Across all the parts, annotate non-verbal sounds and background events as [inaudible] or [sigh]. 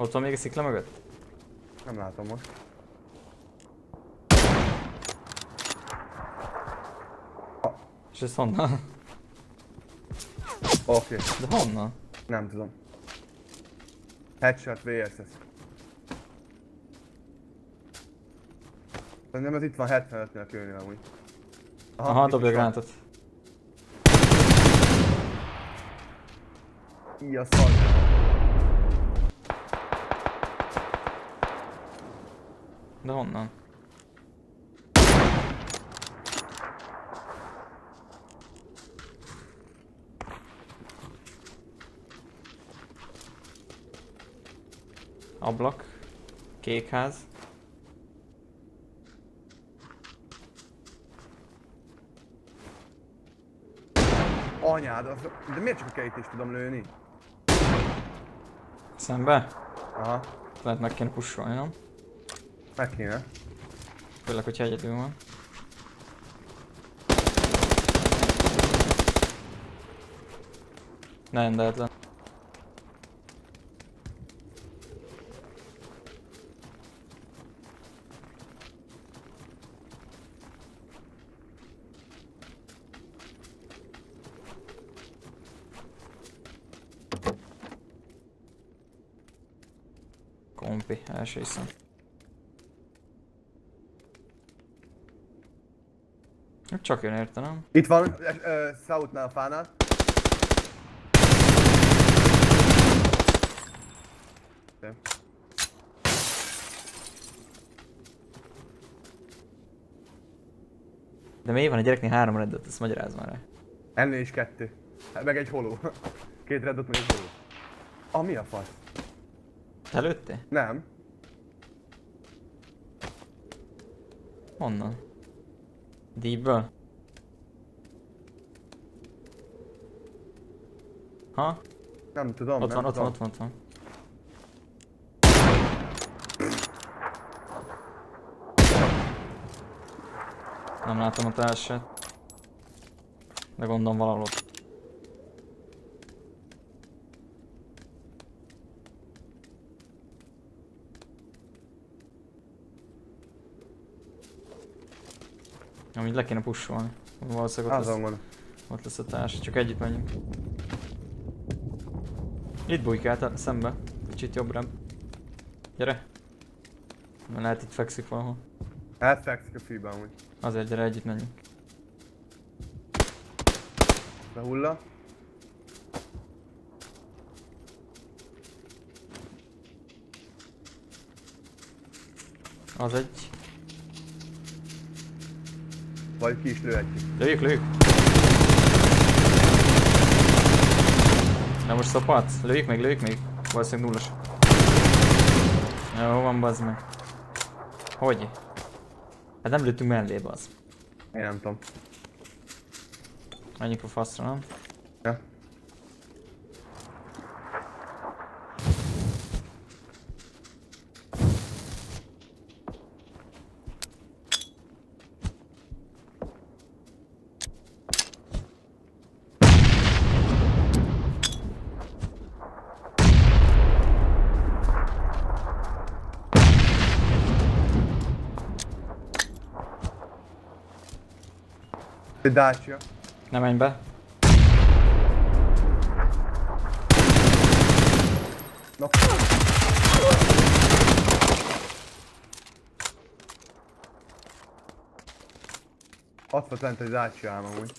Ott van még egy szikla mögött? Nem látom most. És ez honnan? Oké, okay. De honnan? nem tudom. Headshot VSS. Szerintem ez itt van 75-nél kőnél amúgy. Aha, itt dobja a gránátot. Így a szar. De honnan? Ablak. Kékház. Anyád, az... de miért csak a kerítést tudom lőni? Szembe? Aha, Lehet meg kéne pusolni, nem? Meg kéne. Főleg, hogyha egyedül van. Ne rendeld le. Kompi, első hiszem. Csak jön érte, nem? Itt van, ö, South-nál a fánál. De miért van a gyereknél három reddet, ezt magyarázz már rá. Ennél is kettő. Hát Meg egy holó. [laughs] Két reddot, meg egy holó. Ah, mi a fasz? Te? Nem. Honnan? Deepből? Ha? Nem tudom, Ott nem van, ott van, tudom. ott van, ott van. Nem látom a társát. De gondolom valahol ott. Amúgy le kéne pusolni. Valószínűleg ott lesz, Azon van. ott lesz a társ, csak együtt menjünk. Itt bujkált szembe. Kicsit jobbra. Gyere. Mert lehet itt fekszik valahol. Elfekszik a fűben amúgy. Azért gyere, együtt menjünk. Behulla. Az egy. Vagy ki is lőhetjük. Lőjük, lőjük! Na most szopat? Lőjük még, lőjük még. Valószínűleg nullos. Jó van, bazd meg. Hogy? Hát nem lőttünk mellé, bazd. Én nem tudom. Menjünk a faszra, nem? Ja. Egy Dacia. Ne menj be. No. Ott volt lent egy Dacia ám amúgy.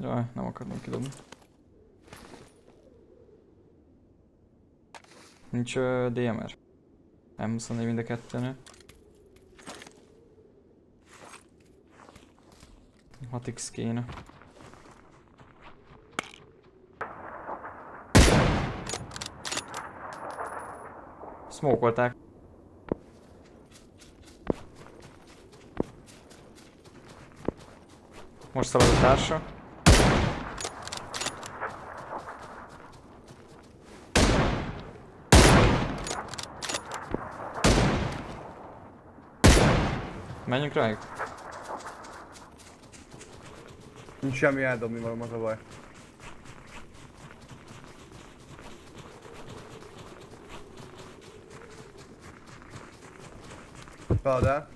Jaj, nem akartam kidobni. Nincs uh, DMR. M24 mind a kettőnél. 6x kéne. Smokolták. Most szalad a társa. Menjünk rájuk? Nincs semmi eldobni magam, az a baj. Talad el.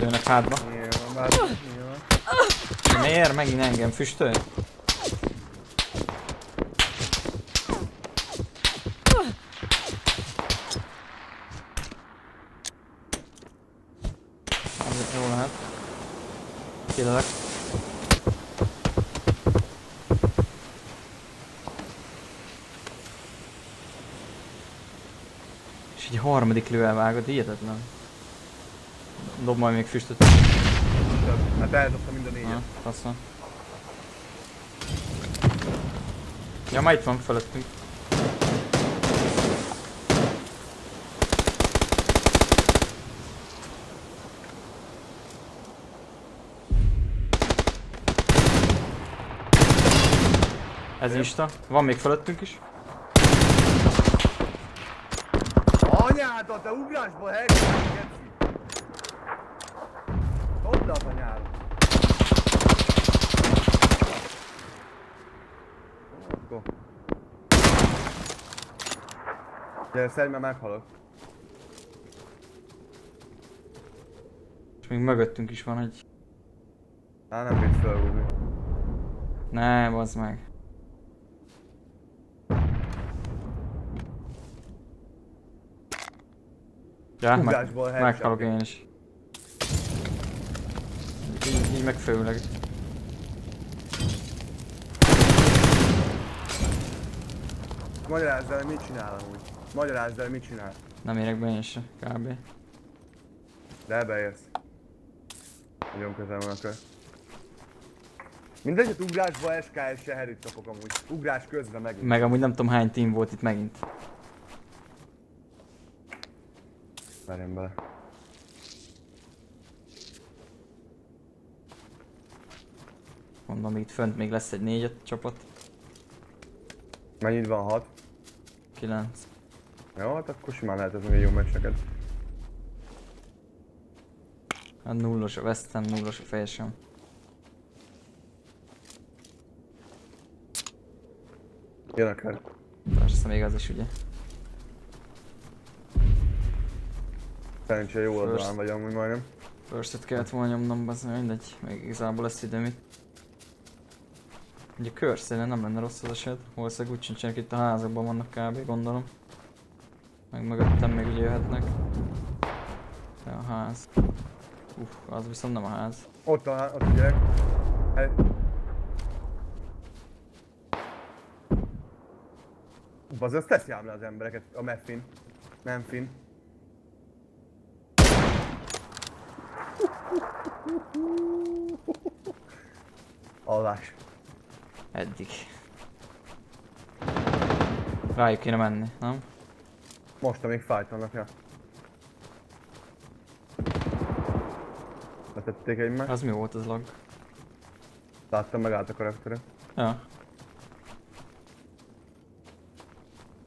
Jönnek hátba. Nyilván, bár, nyilván. Miért megint engem füstöl? Killek. És egy harmadik lővel vágod, hihetetlen. Dob majd még füstöt. Hát eldobtam mind a négyet. van. Ja, már itt van fölöttünk. Ez insta. Van még fölöttünk is. Anyádat, te ugrásból helyesen, geci! Dobd az anyádat! Akkor. Gyere, szedj, mert meghalok. És még mögöttünk is van egy... Á, nem bírsz felhúzni. Ne, bazd meg. Ja, meg, meghalok én is. Így, így meg főleg. Magyarázz el, mit csinál amúgy. Magyarázz el, mit csinál. Nem érek be én se, kb. De beérsz. Nagyon közel van akkor. Mindegy, hogy ugrásba SKS-se herüt kapok amúgy. Ugrás közben meg. Meg amúgy nem tudom hány team volt itt megint. Verjem bele. Mondom, itt fönt még lesz egy négyet csapat. Mennyit van? 6? 9. Jó, hát akkor simán lehet ez még egy jó meccs neked. Hát nullos a vesztem, nullos a fejesem. Jön a kör. Persze még az is ugye. Szerencsére jó First. oldalán vagy amúgy majdnem. First-et kellett volna nyomnom, az mindegy. Még igazából lesz időm itt. Ugye körszélen nem lenne rossz az eset. Valószínűleg úgy sincsenek itt a házakban vannak kb. gondolom. Meg mögöttem még ugye jöhetnek. De a ház. Uff, az viszont nem a ház. Ott a, ott a gyerek. Hely. Az az teszi ám le az embereket, a Meffin. Nem Fin. Alvás. Eddig. Rájuk kéne menni, nem? Most, amíg fájtanak, ja. Letették egymást. Az mi volt az lag? Láttam, megállt a karaktere. Ja.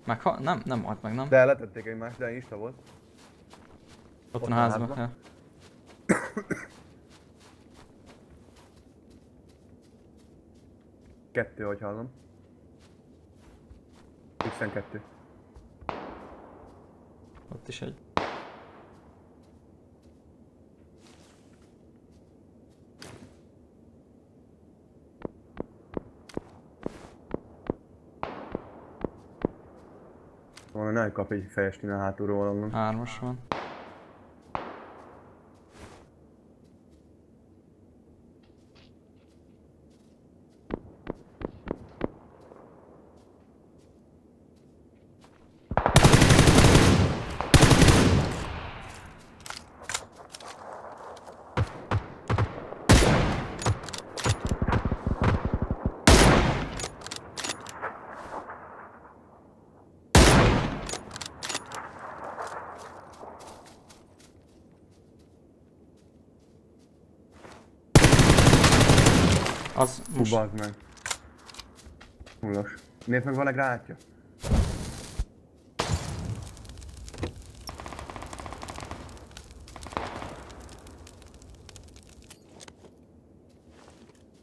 Meg ha... Nem, nem halt meg, nem? De letették egymást, de insta volt. Ott ott van a házban. házban. Ja. [coughs] Kettő, hogy hallom. 12. Ott is egy. Valami nem kap egy fejest innen hátulról valonnan. Hármas van. Az Hú, most bazd meg. Hullos. Nézd meg, van egy grátja?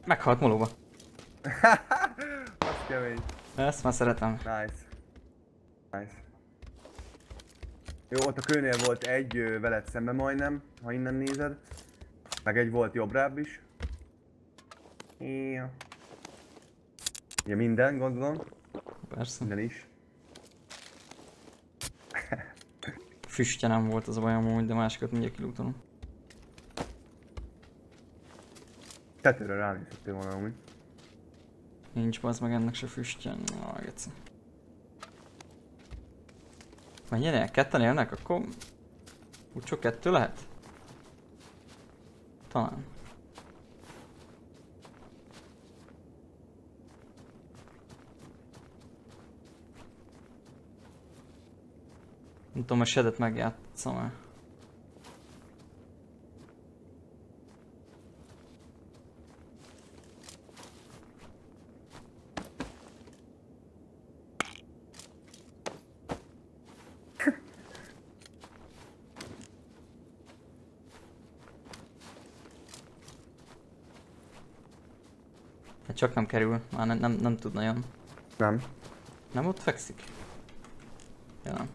meghalt molóba. [laughs] Az kemény. Ezt már szeretem. Nice. Nice. Jó, ott a kőnél volt egy veled szembe majdnem, ha innen nézed. Meg egy volt jobbrább is. Ja. Ugye minden, gondolom. Persze. Minden is. [laughs] Füstje nem volt az a baj amúgy, de másikat mindjárt kilútolom. Tetőre ránézhettél volna amúgy. Nincs az meg ennek se füstje. Na, geci. Menjenek? Ketten élnek? Akkor... Úgy csak kettő lehet? Talán. Nem tudom, a sedet megjátszom el. Hát csak nem kerül, már nem, nem, nem tud nagyon. Nem. Nem ott fekszik? Ja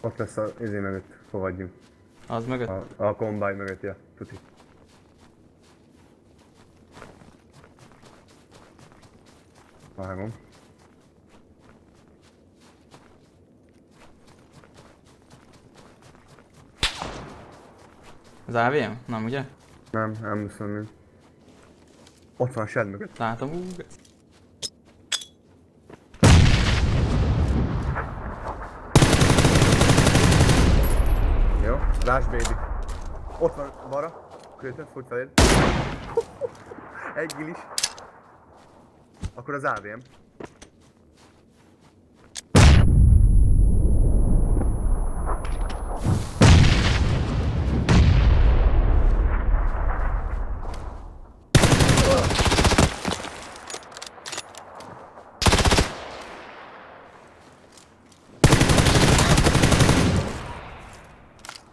Ott lesz a izé mögött, fogadjunk. Az mögött? A, a kombáj mögött, ja, tuti. Vágom. Az AVM? Nem ugye? Nem, nem nem. Ott van a shed mögött. Látom, ú, láss baby. Ott van balra. Kőtön, fut feléd. Egy gilis. Akkor az AVM.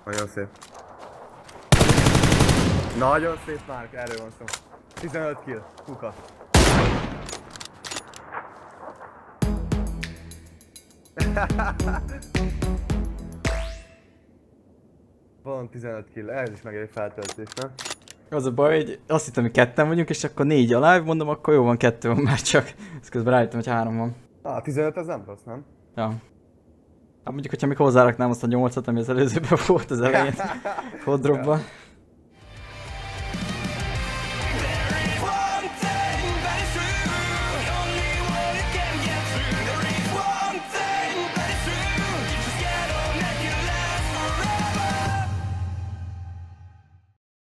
Nagyon szép. Nagyon szép Márk, erről van szó. 15 kill, kuka. Van 15 kill, ez is meg egy feltöltés, nem? Az a baj, hogy azt hittem, hogy ketten vagyunk, és akkor négy a live, mondom, akkor jó van, kettő van már csak. Ezt közben rájöttem, hogy három van. Ah, 15 az nem rossz, nem? Ja. Hát mondjuk, hogyha még hozzáraknám azt a nyolcat, ami az előzőben [laughs] volt az elején. [laughs] Hodropba.